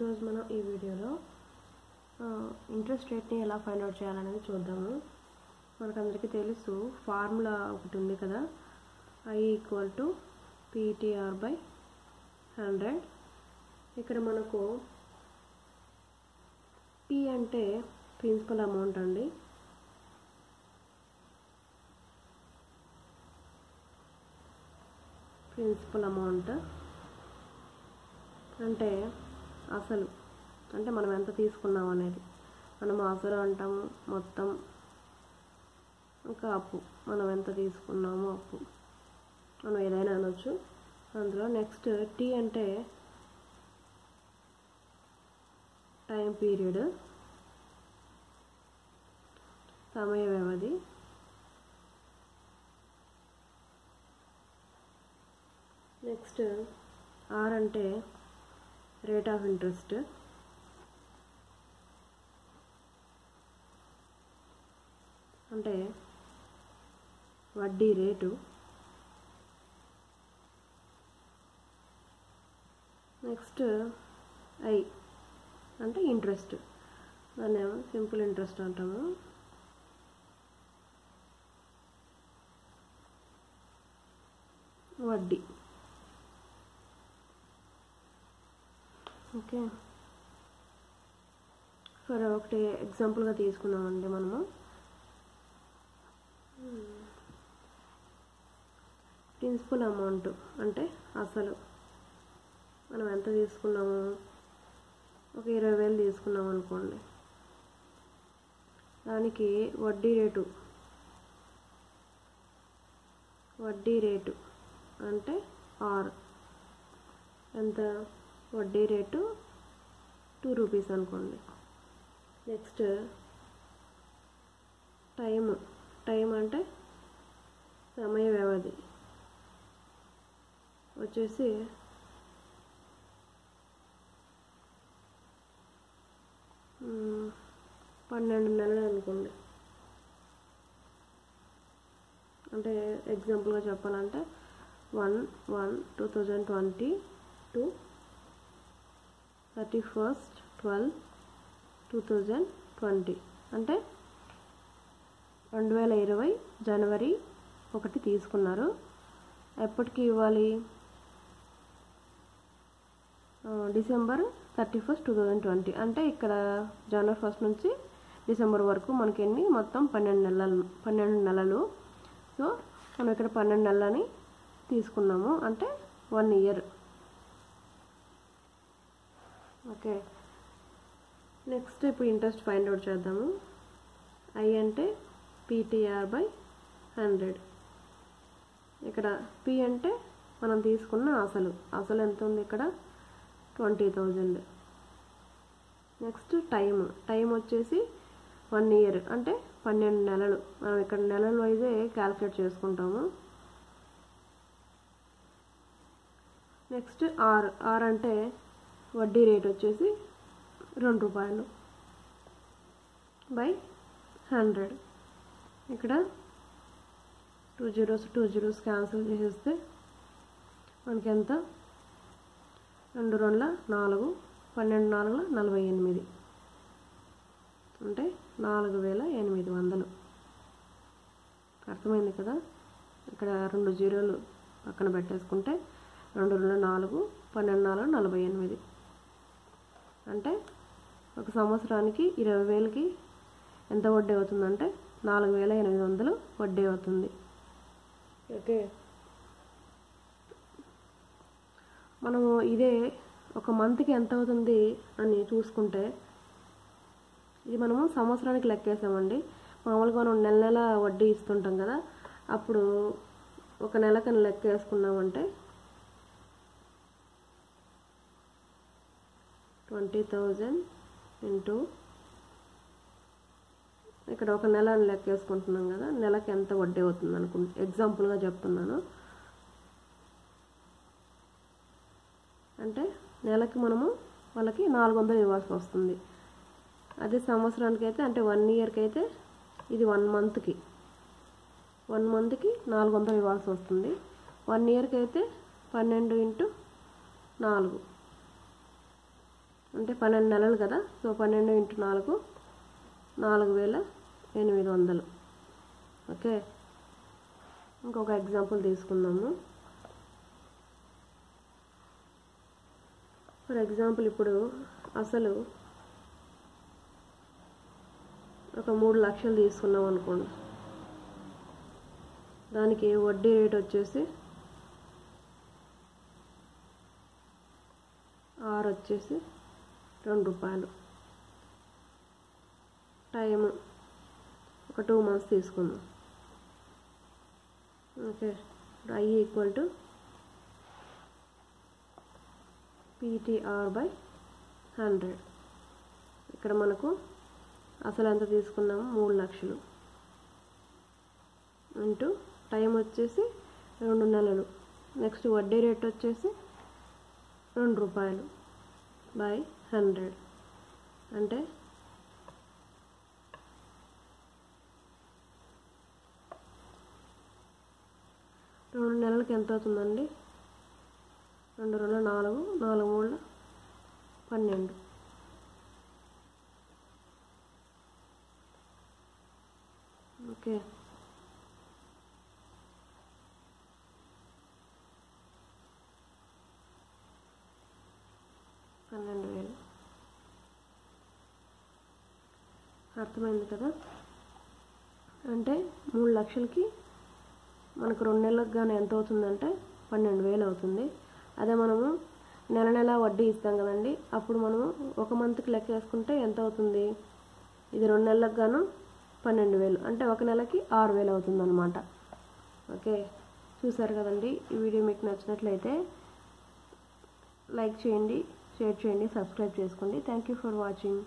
ఈరోజు మనం ఈ వీడియోలో ఇంట్రెస్ట్ రేట్ని ఎలా ఫైండ్ అవుట్ చేయాలనేది చూద్దాము. మనకందరికీ తెలుసు ఫార్ములా ఒకటి ఉంది కదా. I equal to PTR by hundred ఇక్కడ మనకు పి అంటే ప్రిన్సిపల్ అమౌంట్ అండి. ప్రిన్సిపల్ అమౌంట్ అంటే అసలు. అంటే మనం ఎంత తీసుకున్నాం అనేది. మనం అసలు అంటాము మొత్తం ఇంకా అప్పు. మనం ఎంత తీసుకున్నామో అప్పు. మనం ఏదైనా అనొచ్చు. అందులో నెక్స్ట్ టీ అంటే టైం పీరియడ్ సమయ వ్యవధి నెక్స్ట్ ఆర్ అంటే రేట్ ఆఫ్ ఇంట్రెస్ట్ అంటే వడ్డీ రేటు. నెక్స్ట్ ఐ అంటే ఇంట్రెస్ట్ దాన్ని ఏమో సింపుల్ ఇంట్రెస్ట్ అంటాము. వడ్డీ. ఓకే. ఫర్ ఒకటి ఎగ్జాంపుల్గా తీసుకున్నామండి మనము. ప్రిన్సిపల్ అమౌంట్ అంటే అసలు మనం ఎంత తీసుకున్నాము? ఒక ఇరవై వేలు తీసుకున్నాం అనుకోండి. దానికి వడ్డీ రేటు. వడ్డీ రేటు అంటే ఆర్. ఎంత? వడ్డీ రేటు టూ రూపీస్ అనుకోండి. నెక్స్ట్ టైం టైం అంటే సమయ వ్యవధి. వచ్చేసి పన్నెండు నెలలు అనుకోండి. అంటే ఎగ్జాంపుల్గా చెప్పాలంటే one one two thousand twenty two thirty first twelve two thousand twenty. అంటే రెండు వేల ఇరవై జనవరి ఒకటి తీసుకున్నారు. ఎప్పటికి ఇవ్వాలి? December thirty first two thousand twenty. అంటే ఇక్కడ జనవరి ఫస్ట్ నుంచి డిసెంబర్ వరకు మనకి ఎన్ని? మొత్తం పన్నెండు నెలలు పన్నెండు నెలలు. సో మనం ఇక్కడ పన్నెండు నెలలని తీసుకున్నాము. అంటే వన్ ఇయర్. ఓకే. నెక్స్ట్ ఇప్పుడు ఇంట్రెస్ట్ ఫైండ్ అవుట్ చేద్దాము. ఐ అంటే పీటీఆర్ బై హండ్రెడ్. ఇక్కడ పి అంటే మనం తీసుకున్న అసలు. అసలు ఎంత ఉంది ఇక్కడ? Twenty thousand. Next time time వచ్చేసి వన్ ఇయర్. అంటే పన్నెండు నెలలు. మనం ఇక్కడ నెలల వైజే క్యాల్కులేట్ చేసుకుంటాము. నెక్స్ట్ ఆర్ ఆర్ అంటే వడ్డీ రేట్ వచ్చేసి రెండు రూపాయలు బై హండ్రెడ్. ఇక్కడ two zeros two zeros cancel చేసేస్తే మనకి ఎంత రెండు రెండుల నాలుగు పన్నెండు నాలుగుల నలభై ఎనిమిది. అంటే నాలుగు వేల ఎనిమిది వందలు. అర్థమైంది కదా? ఇక్కడ రెండు జీరోలు పక్కన పెట్టేసుకుంటే రెండు రెండు నాలుగు పన్నెండు నాలుగు నలభై ఎనిమిది. అంటే ఒక సంవత్సరానికి ఇరవై వేలకి ఎంత వడ్డీ అవుతుందంటే నాలుగు వేల ఎనిమిది వందలు వడ్డీ అవుతుంది. ఓకే. మనము ఇదే ఒక మంత్కి ఎంత అవుతుంది అని చూసుకుంటే ఇది మనము సంవత్సరానికి లెక్కేసామండి. మామూలుగా మనం నెల నెల వడ్డీ ఇస్తుంటాం కదా అప్పుడు ఒక నెలకని లెక్క వేసుకున్నామంటే ట్వంటీ థౌజండ్ ఇంటూ ఇక్కడ ఒక నెల అని లెక్క వేసుకుంటున్నాం కదా నెలకి ఎంత వడ్డీ అవుతుంది అనుకుంటు ఎగ్జాంపుల్గా చెప్తున్నాను. అంటే నెలకి మనము వాళ్ళకి నాలుగు వందలు ఇవ్వాల్సి వస్తుంది. అదే సంవత్సరానికి అయితే అంటే వన్ ఇయర్కి అయితే ఇది వన్ మంత్కి వన్ మంత్కి నాలుగు వందలు ఇవ్వాల్సి వస్తుంది. వన్ ఇయర్కి అయితే పన్నెండు ఇంటూ నాలుగు. అంటే పన్నెండు నెలలు కదా? సో పన్నెండు ఇంటూ నాలుగు నాలుగు వేల ఎనిమిది వందలు. ఓకే? ఇంకొక ఎగ్జాంపుల్ తీసుకుందాము. ఫర్ ఎగ్జాంపుల్ ఇప్పుడు అసలు ఒక మూడు లక్షలు తీసుకున్నాం అనుకోండి. దానికి వడ్డీ రేట్ వచ్చేసి ఆరు వచ్చేసి రెండు రూపాయలు. టైము ఒక టూ మంత్స్ తీసుకుందాం. Okay. I equal to PTR by hundred. ఇక్కడ మనకు అసలు ఎంత తీసుకున్నాము? మూడు లక్షలు. ఇంటూ టైం వచ్చేసి రెండు నెలలు. నెక్స్ట్ వడ్డీ రేట్ వచ్చేసి రెండు రూపాయలు. బై హండ్రెడ్ అంటే రెండు నెలలకి ఎంత అవుతుందండి? రెండు రెండు నాలుగు నాలుగు మూడు పన్నెండు. ఓకే పన్నెండు వేలు అర్థమైంది కదా? అంటే మూడు లక్షలకి మనకు రెండు నెలలకు కానీ ఎంత అవుతుందంటే పన్నెండు వేలు అవుతుంది. అదే మనము నెల నెల వడ్డీ ఇస్తాం కదండి. అప్పుడు మనము ఒక మంత్కి లెక్క వేసుకుంటే ఎంత అవుతుంది? ఇది రెండు నెలలకు గాను పన్నెండు వేలు. అంటే ఒక నెలకి ఆరు వేలు అవుతుంది అనమాట ఓకే? చూసారు కదండి ఈ వీడియో మీకు నచ్చినట్లయితే లైక్ చేయండి షేర్ చేయండి సబ్స్క్రైబ్ చేసుకోండి. Thank you for watching